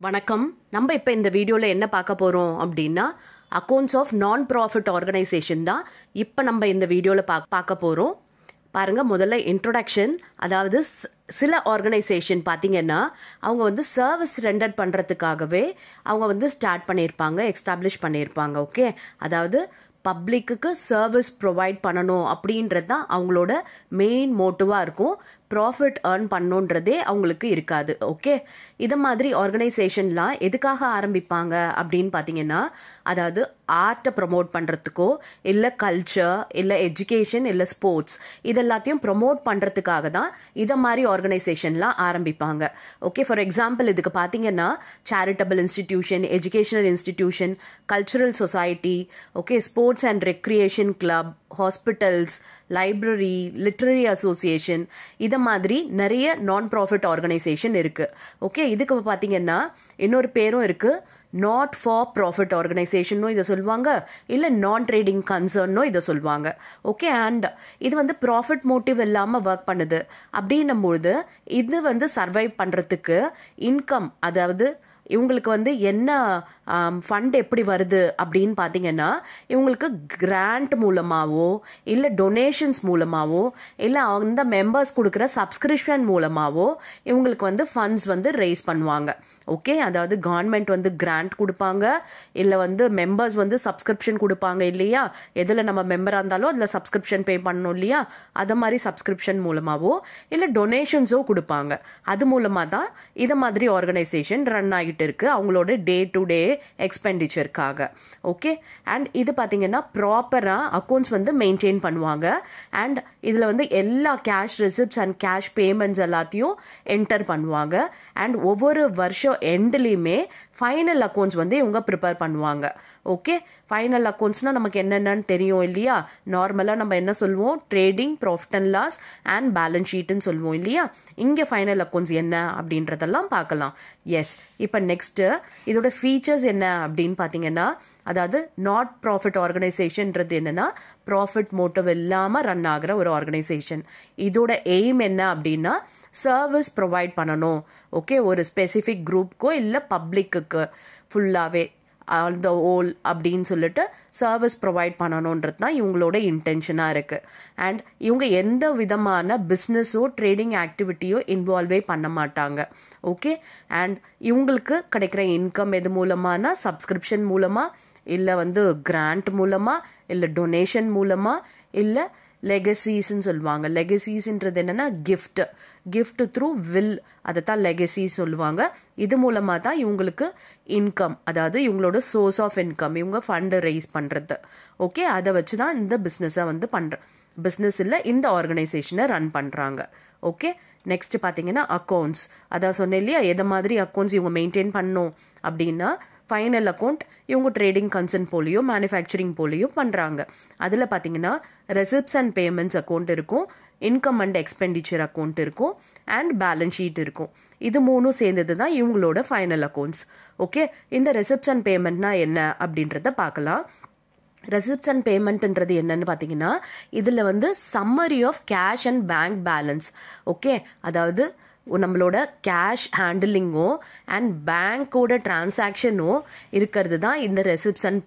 வணக்கம். நம்ம இப்போ இந்த வீடியோவில் என்ன பார்க்க போகிறோம் அப்படின்னா accounts of non profit organization தான் இப்போ நம்ம இந்த வீடியோவில் பா பார்க்க போகிறோம் பாருங்கள் முதல்ல இன்ட்ரொடக்ஷன் அதாவது சில ஆர்கனைசேஷன் பார்த்தீங்கன்னா அவங்க வந்து சர்வீஸ் ரெண்டர் பண்ணுறதுக்காகவே அவங்க வந்து ஸ்டார்ட் பண்ணியிருப்பாங்க எக்ஸ்டாப்ளிஷ் பண்ணியிருப்பாங்க ஓகே அதாவது பப்ளிக்குக்கு சர்வீஸ் ப்ரொவைட் பண்ணணும் அப்படின்றது தான் அவங்களோட மெயின் மோட்டிவாக இருக்கும். ப்ராஃபிட் ஏர்ன் பண்ணணுன்றதே அவங்களுக்கு இருக்காது ஓகே இதை மாதிரி ஆர்கனைசேஷன்லாம் எதுக்காக ஆரம்பிப்பாங்க அப்படின்னு பார்த்தீங்கன்னா அதாவது ஆர்ட்டை ப்ரமோட் பண்ணுறதுக்கோ இல்லை கல்ச்சர் இல்லை எஜுகேஷன் இல்லை ஸ்போர்ட்ஸ் இதெல்லாத்தையும் ப்ரமோட் பண்ணுறதுக்காக தான் இதை மாதிரி ஆர்கனைசேஷன்லாம் ஆரம்பிப்பாங்க. ஓகே ஃபார் எக்ஸாம்பிள் இதுக்கு பார்த்தீங்கன்னா charitable institution educational institution cultural society okay sports and recreation club hospitals library literary association இதை மாதிரி நிறைய நான் ப்ராஃபிட் ஆர்கனைசேஷன் இருக்குது ஓகே இதுக்கு பார்த்தீங்கன்னா இன்னொரு பேரும் இருக்குது நாட் ஃபார் ப்ராஃபிட் ஆர்கனைசேஷனும் இதை சொல்லுவாங்க. இல்லை நான் ட்ரேடிங் கன்சர்னும் இதை சொல்லுவாங்க. ஓகே அண்ட் இது வந்து ப்ராஃபிட் மோட்டிவ் இல்லாமல் ஒர்க் பண்ணுது. அப்படின்னும்பொழுது இது வந்து சர்வைவ் பண்ணுறதுக்கு இன்கம் அதாவது இவங்களுக்கு வந்து என்ன ஃபண்ட் எப்படி வருது அப்படின்னு பார்த்தீங்கன்னா இவங்களுக்கு கிராண்ட் மூலமாகவோ இல்லை டொனேஷன்ஸ் மூலமாகவோ இல்லை அந்த மெம்பர்ஸ் கொடுக்குற சப்ஸ்கிரிப்ஷன் மூலமாகவோ இவங்களுக்கு வந்து ஃபண்ட்ஸ் வந்து ரைஸ் பண்ணுவாங்க. ஓகே அதாவது கவர்மெண்ட் வந்து கிராண்ட் கொடுப்பாங்க இல்லை வந்து மெம்பர்ஸ் வந்து சப்ஸ்கிரிப்ஷன் கொடுப்பாங்க இல்லையா? எதில் நம்ம மெம்பராக இருந்தாலும் அதில் சப்ஸ்கிரிப்ஷன் பே பண்ணணும் இல்லையா? அதை மாதிரி சப்ஸ்கிரிப்ஷன் மூலமாகவோ இல்லை டொனேஷன்ஸோ கொடுப்பாங்க. அது மூலமாக தான் இதை மாதிரி ஆர்கனைசேஷன் ரன் ஆகிட்டு இருக்கு. அவங்களோட டே டு டே எக்ஸ்பெண்டிச்சருக்காக ஓகே அண்ட் இது பார்த்தீங்கன்னா ப்ராப்பராக அக்கௌண்ட்ஸ் வந்து மெயின்டைன் பண்ணுவாங்க. அண்ட் இதில் வந்து எல்லா cash receipts and cash payments எல்லாத்தையும் என்டர் பண்ணுவாங்க. அண்ட் ஒவ்வொரு வருஷம் எண்ட்லேயுமே ஃபைனல் அக்கௌண்ட்ஸ் வந்து இவங்க ப்ரிப்பேர் பண்ணுவாங்க. ஓகே ஃபைனல் அக்கௌண்ட்ஸ்னால் நமக்கு என்னென்னு தெரியும் இல்லையா? நார்மலாக நம்ம என்ன சொல்லுவோம்? Trading profit and loss and balance ஷீட்டுன்னு சொல்லுவோம் இல்லையா? இங்கே ஃபைனல் அக்கௌண்ட்ஸ் என்ன அப்படின்றதெல்லாம் பார்க்கலாம். எஸ் இப்போ நெக்ஸ்ட்டு இதோட ஃபீச்சர்ஸ் என்ன அப்படின்னு பார்த்தீங்கன்னா அதாவது நாட் ப்ராஃபிட் ஆர்கனைசேஷன்ன்றது என்னன்னா ப்ராஃபிட் மோட்டிவ் இல்லாமல் ரன் ஆகிற ஒரு ஆர்கனைசேஷன் இதோட எய்ம் என்ன அப்படின்னா சர்வீஸ் ப்ரொவைட் பண்ணணும். ஓகே ஒரு ஸ்பெசிஃபிக் குரூப்க்கோ இல்லை பப்ளிக்குக்கு ஃபுல்லாகவே ஆல் த ஓல் அப்படின்னு சொல்லிட்டு சர்வீஸ் ப்ரொவைட் பண்ணணுன்றது தான் இவங்களோட இன்டென்ஷனாக இருக்குது அண்ட் இவங்க எந்த விதமான பிஸ்னஸோ ட்ரேடிங் ஆக்டிவிட்டியோ இன்வால்வே பண்ண மாட்டாங்க. ஓகே அண்ட் இவங்களுக்கு கிடைக்கிற இன்கம் எது மூலமானா சப்ஸ்கிரிப்ஷன் மூலமாக இல்லை வந்து கிராண்ட் மூலமாக இல்லை டொனேஷன் மூலமாக இல்லை லெகசீஸ்ன்னு சொல்லுவாங்க. லெகசீஸ்ன்றது என்னென்னா கிஃப்ட்டு கிஃப்ட் த்ரூ வில் அதை தான் லெகசி சொல்லுவாங்க. இது மூலமாக தான் இவங்களுக்கு இன்கம் அதாவது இவங்களோட சோர்ஸ் ஆஃப் இன்கம் இவங்க ஃபண்டு ரைஸ் பண்ணுறது ஓகே அதை வச்சு தான் இந்த பிஸ்னஸை வந்து பண்ணுற பிஸ்னஸ் இல்லை இந்த ஆர்கனைசேஷனை ரன் பண்ணுறாங்க ஓகே நெக்ஸ்ட் பார்த்தீங்கன்னா அக்கௌண்ட்ஸ் அதான் சொன்னேன் இல்லையா எதை மாதிரி அக்கௌண்ட்ஸ் இவங்க மெயின்டைன் பண்ணணும் அப்படின்னா ஃபைனல் அக்கௌண்ட் இவங்க ட்ரேடிங் கன்சர்ன் போலியோ மேனுஃபேக்சரிங் போலியோ பண்ணுறாங்க அதில் பார்த்தீங்கன்னா ரெசிப்ட்ஸ் அண்ட் பேமெண்ட்ஸ் அக்கௌண்ட் இருக்கும். இன்கம் அண்ட் எக்ஸ்பெண்டிச்சர் அக்கௌண்ட் இருக்கும் அண்ட் பேலன்ஸ் ஷீட் இருக்கும். இது மூணும் சேர்ந்தது தான் இவங்களோட ஃபைனல் அக்கௌண்ட்ஸ் ஓகே இந்த ரெசிப்ட்ஸ் பேமெண்ட்னா என்ன அப்படின்றத பார்க்கலாம். ரெசிப்ட்ஸ் அண்ட் பேமெண்ட்ன்றது என்னன்னு பார்த்தீங்கன்னா இதில் வந்து summary of cash and bank balance okay அதாவது நம்மளோட கேஷ் ஹேண்டிலிங்கும் அண்ட் பேங்க்கோட டிரான்சாக்ஷனும் இருக்கிறது தான் இந்த ரெசிப்ட்ஸ் அண்ட்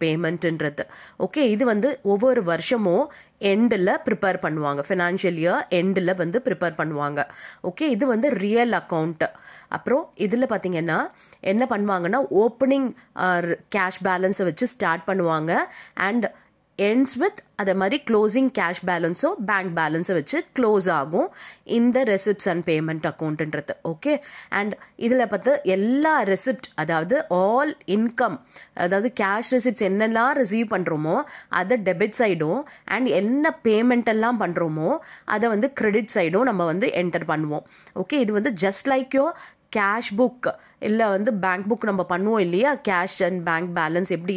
ஓகே இது வந்து ஒவ்வொரு வருஷமும் எண்டில் ப்ரிப்பேர் பண்ணுவாங்க. ஃபினான்ஷியல் இயர் எண்டில் வந்து ப்ரிப்பேர் பண்ணுவாங்க. ஓகே இது வந்து ரியல் அக்கௌண்ட்டு அப்புறம் இதில் பார்த்தீங்கன்னா என்ன பண்ணுவாங்கன்னா ஓப்பனிங் கேஷ் பேலன்ஸை வச்சு ஸ்டார்ட் பண்ணுவாங்க. அண்ட் எண்ட்ஸ் வித் அதே மாதிரி க்ளோசிங் கேஷ் பேலன்ஸோ பேங்க் பேலன்ஸை வச்சு க்ளோஸ் ஆகும் இந்த ரெசிப்ட்ஸ் அண்ட் பேமெண்ட் அக்கௌண்ட்டுன்றது ஓகே அண்ட் இதில் பார்த்து எல்லா ரெசிப்ட் அதாவது ஆல் இன்கம் அதாவது கேஷ் ரெசிப்ட்ஸ் என்னெல்லாம் ரிசீவ் பண்ணுறோமோ அதை டெபிட் சைடும் அண்ட் என்ன பேமெண்ட் எல்லாம் பண்ணுறோமோ அதை வந்து கிரெடிட் சைடும் நம்ம வந்து என்டர் பண்ணுவோம் ஓகே இது வந்து just like your cash book. இல்லை வந்து பேங்க் புக் நம்ம பண்ணுவோம் இல்லையா? கேஷ் அண்ட் பேங்க் பேலன்ஸ் எப்படி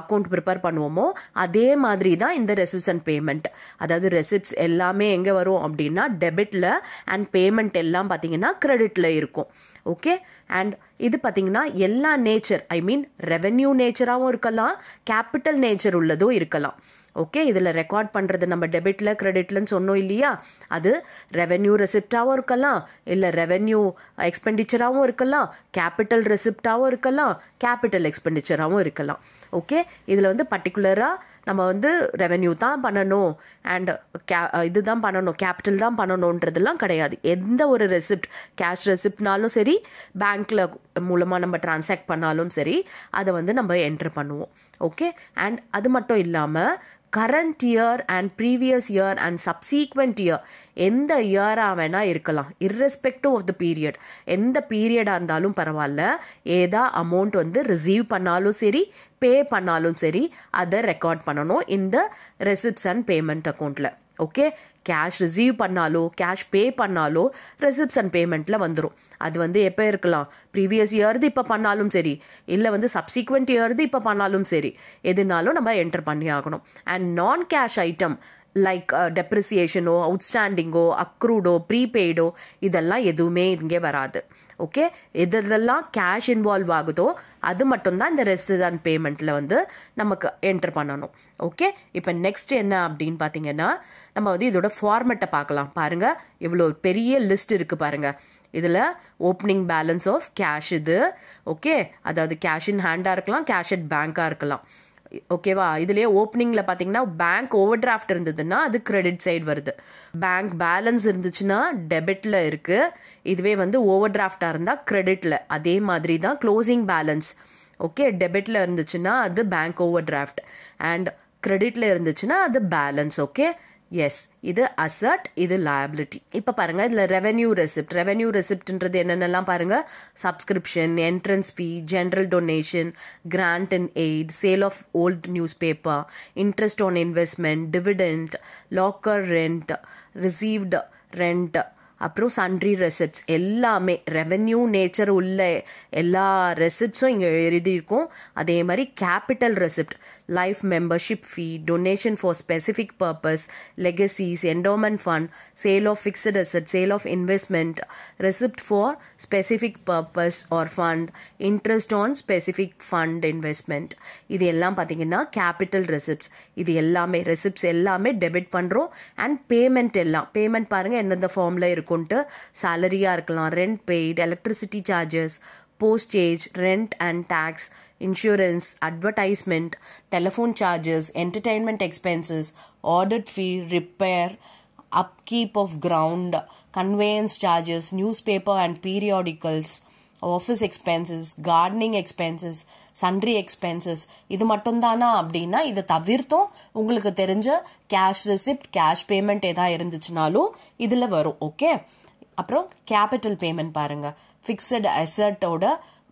அக்கௌண்ட் ப்ரிப்பேர் பண்ணுவோமோ அதே மாதிரி தான் இந்த ரெசிப்ட்ஸ் அண்ட் பேமெண்ட் அதாவது ரெசிப்ட்ஸ் எல்லாமே எங்கே வரும் அப்படின்னா டெபிட்டில் அண்ட் பேமெண்ட் எல்லாம் பார்த்தீங்கன்னா க்ரெடிட்டில் இருக்கும். ஓகே அண்ட் இது பார்த்திங்கன்னா எல்லா நேச்சர் ஐ மீன் ரெவென்யூ நேச்சராகவும் இருக்கலாம் கேபிட்டல் நேச்சர் உள்ளதும் இருக்கலாம். ஓகே இதில் ரெக்கார்ட் பண்ணுறது நம்ம டெபிட்டில் கிரெடிட்லன்னு சொன்னோம் இல்லையா? அது ரெவென்யூ ரெசிப்டாகவும் இருக்கலாம் இல்லை ரெவென்யூ எக்ஸ்பெண்டிச்சராகவும் இருக்கலாம் கேபிட்டல் ரெசிப்டாகவும் இருக்கலாம் கேபிட்டல் எக்ஸ்பெண்டிச்சராகவும் இருக்கலாம். ஓகே இதில் வந்து பர்டிகுலராக நம்ம வந்து ரெவென்யூ தான் பண்ணணும் அண்ட் கே இதுதான் பண்ணணும் கேபிட்டல் தான் பண்ணணுன்றதெல்லாம் கிடையாது. எந்த ஒரு ரெசிப்ட் கேஷ் ரெசிப்ட்னாலும் சரி பேங்க்கில் மூலமாக நம்ம டிரான்சாக்ட் பண்ணாலும் சரி அதை வந்து நம்ம என்ட்ரு பண்ணுவோம். ஓகே அண்ட் அது மட்டும் இல்லாமல் current year and previous year and subsequent year எந்த இயராக வேணால் இருக்கலாம். இர்ரெஸ்பெக்டிவ் ஆஃப் த பீரியட் எந்த பீரியடாக இருந்தாலும் பரவாயில்ல. ஏதா அமௌண்ட் வந்து ரிசீவ் பண்ணாலும் சரி பே பண்ணாலும் சரி அதை ரெக்கார்ட் பண்ணணும் இந்த ரெசிப்ட்ஸ் அண்ட் பேமெண்ட் அக்கௌண்ட்டில் ஓகே கேஷ் ரிசீவ் பண்ணாலோ கேஷ் பே பண்ணாலோ ரிசப்ஷன் அண்ட் பேமெண்ட்டில் வந்துடும் அது வந்து எப்போ இருக்கலாம்? ப்ரீவியஸ் இயர்து இப்போ பண்ணாலும் சரி. இல்லை வந்து சப்சிக்வெண்ட் இயர்து இப்போ பண்ணாலும் சரி. எதுனாலும் நம்ம என்டர் பண்ணி ஆகணும். And non cash item like டெப்ரிசியேஷனோ அவுட்ஸ்டாண்டிங்கோ அக்ரூடோ ப்ரீபெய்டோ இதெல்லாம் எதுவுமே இங்கே வராது. ஓகே இதெல்லாம் கேஷ் இன்வால்வ் ஆகுதோ அது மட்டும்தான் இந்த ரெசிடன் பேமெண்ட்டில் வந்து நமக்கு என்டர் பண்ணணும். ஓகே இப்போ நெக்ஸ்ட் என்ன அப்படின்னு பார்த்தீங்கன்னா நம்ம வந்து இதோட ஃபார்மெட்டை பார்க்கலாம். பாருங்கள் இவ்வளோ பெரிய லிஸ்ட் இருக்குது பாருங்கள் இதில் ஓப்பனிங் பேலன்ஸ் ஆஃப் கேஷ் இது. ஓகே அதாவது கேஷ் இன் ஹேண்டாக இருக்கலாம் கேஷ் அட் பேங்காக இருக்கலாம். ஓகேவா இதுலேயே ஓப்பனிங்கில் பார்த்தீங்கன்னா பேங்க் ஓவர் டிராஃப்ட் இருந்ததுன்னா அது கிரெடிட் சைடு வருது. பேங்க் பேலன்ஸ் இருந்துச்சுன்னா டெபிட்டில் இருக்குது இதுவே வந்து ஓவர் டிராஃப்டாக இருந்தால் கிரெடிட்டில் அதே மாதிரி தான் க்ளோசிங் பேலன்ஸ் ஓகே டெபிட்டில் இருந்துச்சுன்னா அது பேங்க் ஓவர் டிராஃப்ட் அண்ட் கிரெடிட்டில் இருந்துச்சுன்னா அது பேலன்ஸ் ஓகே எஸ் இது அசட் இது லயபிலிட்டி இப்போ பாருங்க இதில் ரெவென்யூ ரெசிப்ட் ரெவென்யூ ரெசிப்ட்ன்றது என்னென்னலாம் பாருங்க? Subscription entrance fee general donation grant and aid sale of old newspaper interest on investment dividend locker rent received rent அப்புறம் சன்ட்ரி ரெசிப்ட்ஸ் எல்லாமே ரெவென்யூ நேச்சர் உள்ள எல்லா ரெசிப்ட்ஸும் இங்கே எழுதியிருக்கோம். அதே மாதிரி capital receipt life membership fee donation for specific purpose legacies endowment fund sale of fixed asset sale of investment receipt for specific purpose or fund interest on specific fund investment இது எல்லாம் பார்த்திங்கன்னா கேபிட்டல் ரெசிப்ட்ஸ் இது எல்லாமே receipts எல்லாமே debit பண்ணுறோம் and payment எல்லாம் payment பாருங்கள் எந்தெந்த ஃபார்மில் இருக்கும் இருக்கும்ன்ட்டு சேலரியாக இருக்கலாம் rent paid electricity charges postage, rent and tax, insurance, advertisement, telephone charges, entertainment expenses, audit fee, repair, upkeep of ground, conveyance charges, newspaper and periodicals, office expenses gardening expenses sundry expenses இது மட்டும்தானா அப்படின்னா இதை தவிர்த்தும் உங்களுக்கு தெரிஞ்ச cash receipt cash payment எதாவது இருந்துச்சுனாலும் இதில் வரும் okay அப்புறம் கேபிட்டல் பேமெண்ட் பாருங்கள் ஃபிக்ஸட் அசட்டோட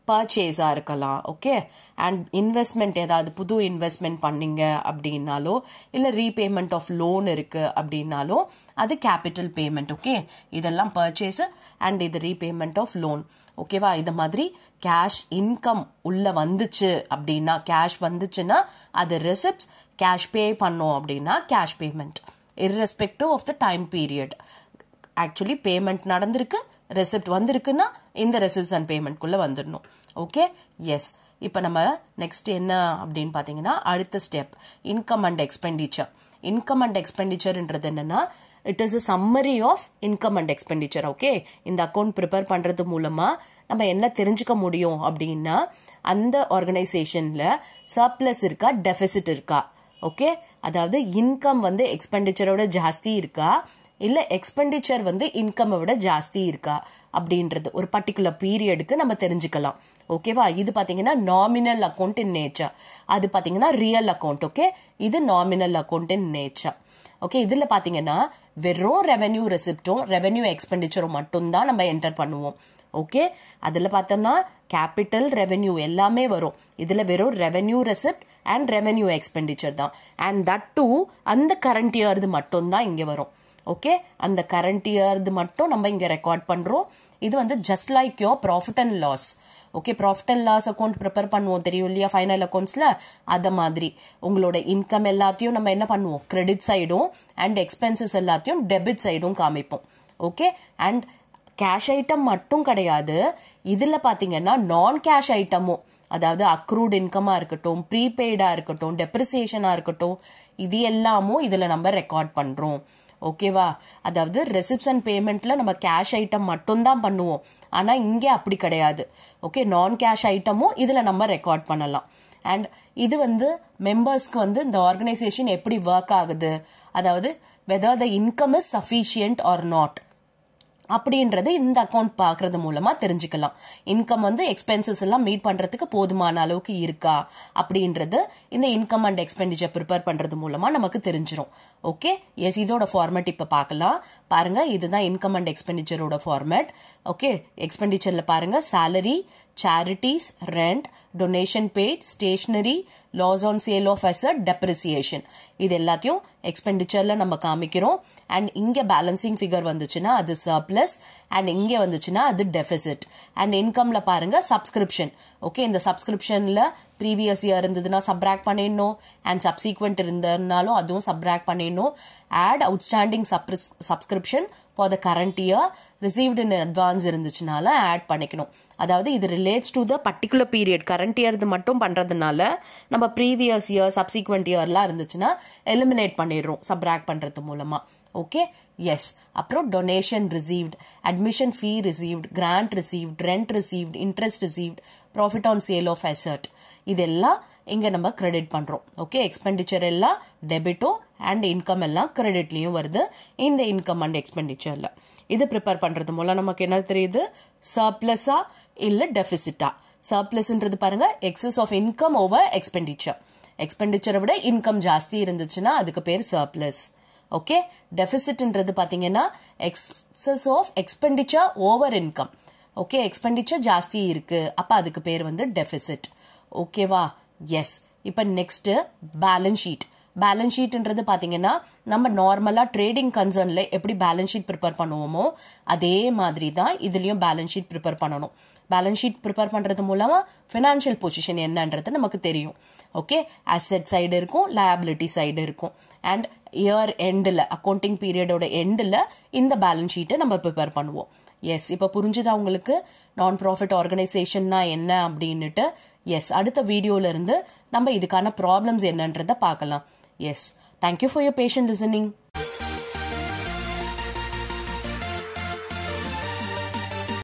பர்ச்சேஸாக இருக்கலாம் ஓகே அண்ட் இன்வெஸ்ட்மெண்ட் ஏதாவது புது இன்வெஸ்ட்மெண்ட் பண்ணீங்க அப்படின்னாலோ இல்லை ரீபேமெண்ட் ஆஃப் லோன் இருக்குது அப்படின்னாலோ அது கேபிட்டல் பேமெண்ட் ஓகே இதெல்லாம் பர்ச்சேஸு அண்ட் இது ரீபேமெண்ட் ஆஃப் லோன் ஓகேவா இது மாதிரி கேஷ் இன்கம் உள்ளே வந்துச்சு அப்படின்னா கேஷ் வந்துச்சுன்னா அது ரிசிப்ட்ஸ் கேஷ் பே பண்ணோம் அப்படின்னா cash payment irrespective of the time period actually payment நடந்திருக்கு ரெசிப்ட் வந்திருக்குன்னா இந்த ரெசிப்ட்ஸ் அண்ட் பேமெண்ட்குள்ளே வந்துடணும் ஓகே எஸ் இப்போ நம்ம நெக்ஸ்ட் என்ன அப்படின்னு பார்த்தீங்கன்னா அடுத்த step income and expenditure income and எக்ஸ்பெண்டிச்சர்ன்றது என்னென்னா it is a summary of income and expenditure okay இந்த அக்கௌண்ட் ப்ரிப்பேர் பண்ணுறது மூலமாக நம்ம என்ன தெரிஞ்சுக்க முடியும் அப்படின்னா அந்த ஆர்கனைசேஷனில் சர்ப்ளஸ் இருக்கா டெஃபிசிட் இருக்கா? ஓகே அதாவது இன்கம் வந்து எக்ஸ்பெண்டிச்சரோட ஜாஸ்தி இருக்கா? இல்லை எக்ஸ்பெண்டிச்சர் வந்து இன்கம்மை விட ஜாஸ்தி இருக்கா அப்படின்றது ஒரு பர்டிகுலர் பீரியடுக்கு நம்ம தெரிஞ்சுக்கலாம். ஓகேவா இது பார்த்தீங்கன்னா நாமினல் அக்கௌண்ட் இன் நேச்சர் அது பார்த்தீங்கன்னா ரியல் அக்கௌண்ட் ஓகே இது nominal account in nature okay இதில் பார்த்தீங்கன்னா வெறும் ரெவென்யூ ரெசிப்டும் ரெவென்யூ எக்ஸ்பெண்டிச்சரும் மட்டும்தான் நம்ம என்டர் பண்ணுவோம். ஓகே அதில் பார்த்தோம்னா கேபிட்டல் ரெவென்யூ எல்லாமே வரும். இதில் வெறும் revenue receipt and revenue expenditure தான். அண்ட் தட் டூ அந்த கரண்ட் இயர்து மட்டும்தான் இங்கே வரும். ஓகே அந்த கரண்ட் இயர்து மட்டும் நம்ம இங்கே ரெக்கார்ட் பண்ணுறோம் இது வந்து just like your profit and loss okay profit and loss account prepare பண்ணுவோம். தெரியும் இல்லையா? ஃபைனல் அக்கௌண்ட்ஸில் அதை மாதிரி. உங்களோட இன்கம் எல்லாத்தையும் நம்ம என்ன பண்ணுவோம்? கிரெடிட் சைடும் அண்ட் எக்ஸ்பென்சஸ் எல்லாத்தையும் டெபிட் சைடும் காமிப்போம். ஓகே அண்ட் கேஷ் ஐட்டம் மட்டும் கிடையாது. இதில் பார்த்தீங்கன்னா நான் கேஷ் ஐட்டமும் அதாவது அக்ரூட் இன்கமாக இருக்கட்டும் ப்ரீபெய்டாக இருக்கட்டும் டெப்ரிசியேஷனாக இருக்கட்டும் இது எல்லாமும் இதில் நம்ம ரெக்கார்ட் பண்ணுறோம் ஓகேவா? அதாவது ரெசிப்ஷன் பேமெண்ட்டில் நம்ம கேஷ் ஐட்டம் மட்டும்தான் பண்ணுவோம். ஆனால் இங்கே அப்படி கிடையாது. ஓகே நான் கேஷ் ஐட்டமும் இதில் நம்ம ரெக்கார்ட் பண்ணலாம். அண்ட் இது வந்து மெம்பர்ஸ்க்கு வந்து இந்த ஆர்கனைசேஷன் எப்படி ஒர்க் ஆகுது? அதாவது whether the income is sufficient or not அப்படின்றது இந்த அக்கௌண்ட் பார்க்கறது மூலமா தெரிஞ்சுக்கலாம். இன்கம் வந்து எக்ஸ்பென்சஸ் எல்லாம் மீட் பண்றதுக்கு போதுமான அளவுக்கு இருக்கா? அப்படின்றது இந்த இன்கம் அண்ட் எக்ஸ்பெண்டிச்சர் ப்ரிப்பேர் பண்றது மூலமா நமக்கு தெரிஞ்சிடும் ஓகே எஸ் இதோட ஃபார்மேட் இப்போ பார்க்கலாம் பாருங்க இதுதான் இன்கம் அண்ட் எக்ஸ்பெண்டிச்சரோட ஃபார்மேட் ஓகே எக்ஸ்பெண்டிச்சர்ல பாருங்க salary charities rent donation paid stationery loss on sale of asset depreciation. இது எல்லாத்தையும் எக்ஸ்பெண்டிச்சர்ல நம்ம காமிக்கிறோம். அண்ட் இங்க பேலன்சிங் ஃபிகர் வந்துச்சுன்னா அது சர்ப்ளஸ் அண்ட் இங்கே வந்துச்சுன்னா அது deficit. அண்ட் incomeல பாருங்க subscription. ஓகே இந்த subscriptionல previous year இருந்ததுன்னா subtract பண்ணிடணும். அண்ட் subsequent இருந்ததுனாலும் அதுவும் subtract பண்ணிடணும். Add outstanding subscription for the current year received in advance இருந்துச்சுனால add பண்ணிக்கணும். அதாவது இது relates to the particular period current இயர்து மட்டும் பண்ணுறதுனால நம்ம ப்ரீவியஸ் இயர் சப்சிக்வெண்ட் இயர்லாம் இருந்துச்சுன்னா எலிமினேட் பண்ணிடுறோம் சப்ராக் பண்ணுறது மூலமாக ஓகே எஸ் அப்புறம் donation received admission fee received grant received rent received interest received profit on sale of asset இதெல்லாம் இங்கே நம்ம கிரெடிட் பண்ணுறோம் ஓகே எக்ஸ்பெண்டிச்சர் எல்லாம் டெபிட்டோ அண்ட் இன்கம் எல்லாம் கிரெடிட்லேயும் வருது. இந்த இன்கம் அண்ட் எக்ஸ்பெண்டிச்சரில் இது ப்ரிப்பேர் பண்ணுறது மூலம் நமக்கு என்ன தெரியுது? சர்ப்ளஸா இல்லை டெஃபிசிட்டா சர்ப்ளஸ்ன்றது பாருங்க excess of income over expenditure எக்ஸ்பெண்டிச்சரை விட இன்கம் ஜாஸ்தி இருந்துச்சுன்னா அதுக்கு பேர் சர்ப்ளஸ் ஓகே டெஃபிசிட்ன்றது பார்த்தீங்கன்னா excess of expenditure over income okay expenditure ஜாஸ்தி இருக்குது அப்போ அதுக்கு பேர் வந்து டெஃபிசிட் ஓகேவா எஸ் இப்போ நெக்ஸ்ட்டு பேலன்ஸ் ஷீட் பேலன்ஸ் ஷீட்ன்றது பார்த்தீங்கன்னா நம்ம நார்மலாக ட்ரேடிங் கன்சர்னில் எப்படி பேலன்ஸ் ஷீட் ப்ரிப்பேர் பண்ணுவோமோ அதே மாதிரி தான் இதுலேயும் பேலன்ஸ் ஷீட் ப்ரிப்பேர் பண்ணணும். பேலன்ஸ் ஷீட் ப்ரிப்பேர் பண்ணுறது மூலமாக ஃபினான்ஷியல் பொசிஷன் என்னன்றது நமக்கு தெரியும். ஓகே அசெட் சைடு இருக்கும் லயபிலிட்டி சைடு இருக்கும். அண்ட் இயர் எண்டில் அக்கௌண்டிங் பீரியடோட எண்டில் இந்த பேலன்ஸ் ஷீட்டை நம்ம ப்ரிப்பேர் பண்ணுவோம். எஸ் இப்போ புரிஞ்சுதா உங்களுக்கு? நான் ப்ராஃபிட் ஆர்கனைசேஷன்னா என்ன அப்படின்னுட்டு எஸ் அடுத்த வீடியோவிலேருந்து நம்ம இதுக்கான ப்ராப்ளம்ஸ் என்னன்றதை பார்க்கலாம். Yes thank you for your patient listening